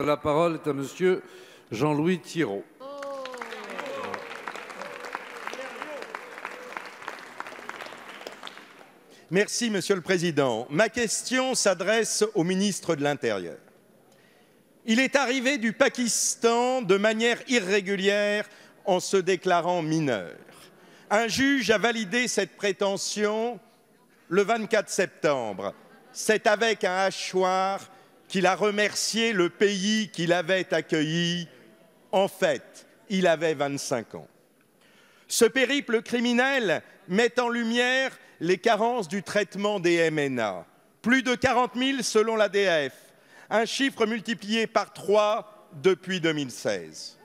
La parole est à monsieur Jean-Louis Thiraud. Merci, Monsieur le Président. Ma question s'adresse au ministre de l'Intérieur. Il est arrivé du Pakistan de manière irrégulière en se déclarant mineur. Un juge a validé cette prétention le 24 septembre. C'est avec un hachoir qu'il a remercié le pays qu'il avait accueilli. En fait, il avait 25 ans. Ce périple criminel met en lumière les carences du traitement des MNA. Plus de 40 000 selon l'ADF, un chiffre multiplié par trois depuis 2016.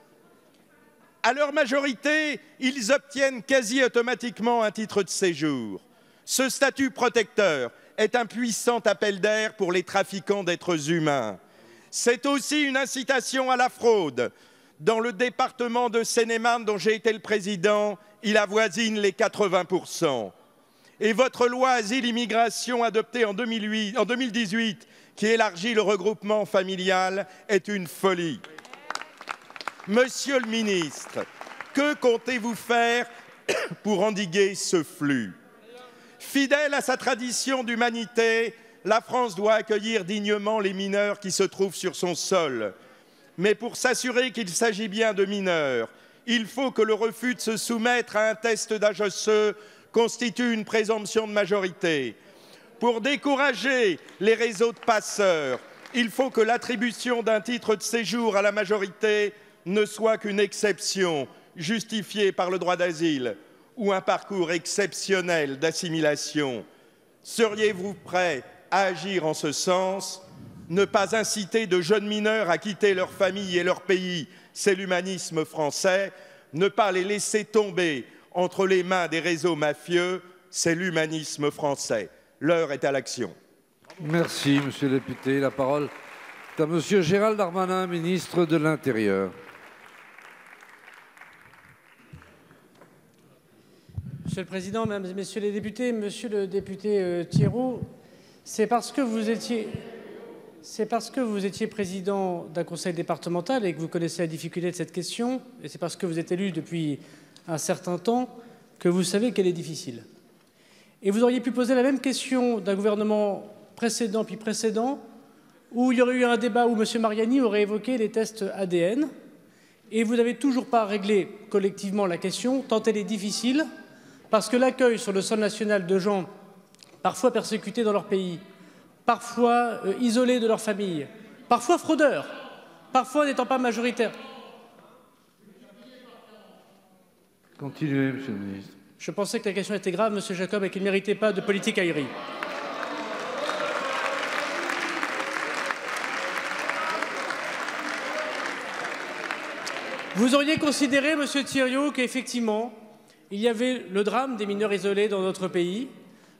À leur majorité, ils obtiennent quasi automatiquement un titre de séjour. Ce statut protecteur est un puissant appel d'air pour les trafiquants d'êtres humains. C'est aussi une incitation à la fraude. Dans le département de Seine-et-Marne, dont j'ai été le président, il avoisine les 80% Et votre loi Asile-Immigration adoptée en, 2008, en 2018, qui élargit le regroupement familial, est une folie. Monsieur le ministre, que comptez-vous faire pour endiguer ce flux? Fidèle à sa tradition d'humanité, la France doit accueillir dignement les mineurs qui se trouvent sur son sol. Mais pour s'assurer qu'il s'agit bien de mineurs, il faut que le refus de se soumettre à un test d'HSE constitue une présomption de majorité. Pour décourager les réseaux de passeurs, il faut que l'attribution d'un titre de séjour à la majorité ne soit qu'une exception justifiée par le droit d'asile ou un parcours exceptionnel d'assimilation. Seriez-vous prêt à agir en ce sens? Ne pas inciter de jeunes mineurs à quitter leur famille et leur pays, c'est l'humanisme français. Ne pas les laisser tomber entre les mains des réseaux mafieux, c'est l'humanisme français. L'heure est à l'action. Merci, monsieur le député. La parole est à monsieur Gérald Darmanin, ministre de l'Intérieur. Monsieur le Président, Mesdames et Messieurs les députés, Monsieur le député euh, c'est parce que vous étiez c'est parce que vous étiez président d'un conseil départemental et que vous connaissez la difficulté de cette question, et c'est parce que vous êtes élu depuis un certain temps que vous savez qu'elle est difficile. Et vous auriez pu poser la même question d'un gouvernement précédent puis précédent, où il y aurait eu un débat où M. Mariani aurait évoqué les tests ADN, et vous n'avez toujours pas réglé collectivement la question, tant elle est difficile, parce que l'accueil sur le sol national de gens parfois persécutés dans leur pays, parfois euh, isolés de leur famille, parfois fraudeurs, parfois n'étant pas majoritaires. Continuez, monsieur le ministre. Je pensais que la question était grave, monsieur Jacob, et qu'il ne méritait pas de politique aérie. Vous auriez considéré, monsieur Thiriot, qu'effectivement, il y avait le drame des mineurs isolés dans notre pays,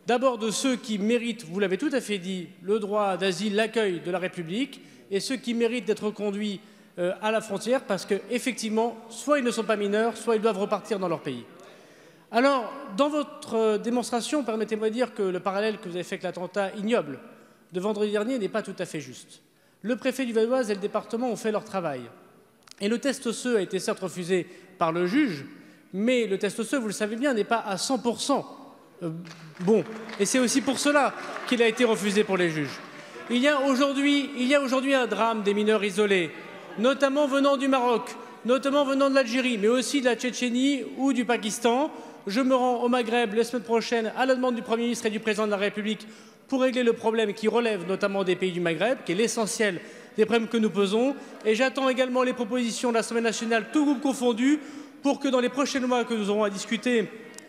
d'abord de ceux qui méritent, vous l'avez tout à fait dit, le droit d'asile, l'accueil de la République, et ceux qui méritent d'être conduits euh, à la frontière parce qu'effectivement, soit ils ne sont pas mineurs, soit ils doivent repartir dans leur pays. Alors, dans votre euh, démonstration, permettez-moi de dire que le parallèle que vous avez fait avec l'attentat ignoble de vendredi dernier n'est pas tout à fait juste. Le préfet du Val-d'Oise et le département ont fait leur travail. Et le test osseux a été certes refusé par le juge, mais le test osseux, vous le savez bien, n'est pas à 100% euh, bon. Et c'est aussi pour cela qu'il a été refusé pour les juges. Il y a aujourd'hui un drame des mineurs isolés, notamment venant du Maroc, notamment venant de l'Algérie, mais aussi de la Tchétchénie ou du Pakistan. Je me rends au Maghreb la semaine prochaine à la demande du Premier ministre et du Président de la République pour régler le problème qui relève notamment des pays du Maghreb, qui est l'essentiel des problèmes que nous posons. Et j'attends également les propositions de l'Assemblée nationale, tout groupe confondu, pour que dans les prochains mois que nous aurons à discuter,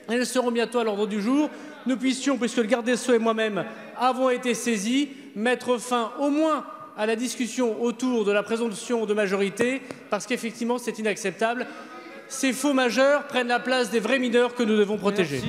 elles seront bientôt à l'ordre du jour, nous puissions, puisque le garde des Sceaux et moi-même avons été saisis, mettre fin au moins à la discussion autour de la présomption de majorité, parce qu'effectivement c'est inacceptable. Ces faux majeurs prennent la place des vrais mineurs que nous devons protéger.